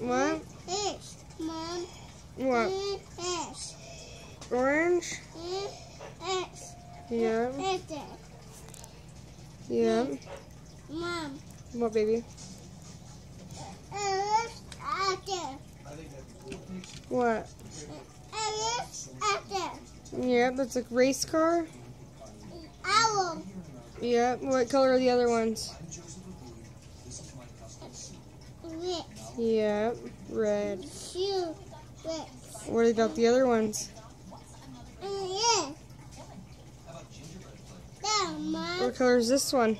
What? Yes, Mom. What? Yes. Orange? Yes. Yeah. Yeah. Mom. What, baby? What? Yeah, that's a race car. Owl. Yeah. What color are the other ones? Red. Yeah. Red. Shoe. Red. What about the other ones? Yeah. Down, Mom. What color is this one?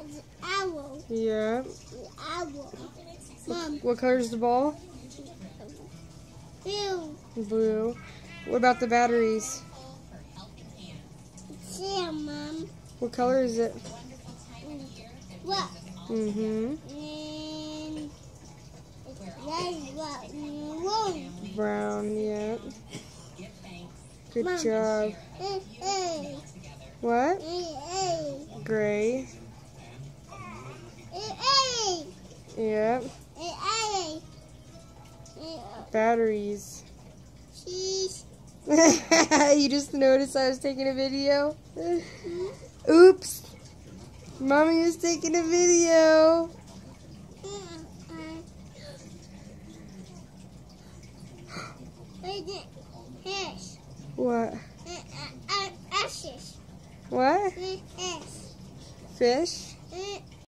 It's owl. Yeah. Owl. Mom. What color is the ball? Blue. Blue. What about the batteries? See, Mom. What color is it? What? Mm-hmm. And that's what you want. Brown, yeah. Good Mom. job. What? Gray. hey, hey, Yeah. hey, hey. Hey, Batteries. You just noticed I was taking a video? Mm-hmm. Oops. Mommy was taking a video. Yes. What? Uh, uh, ashes. What? Yes. Fish?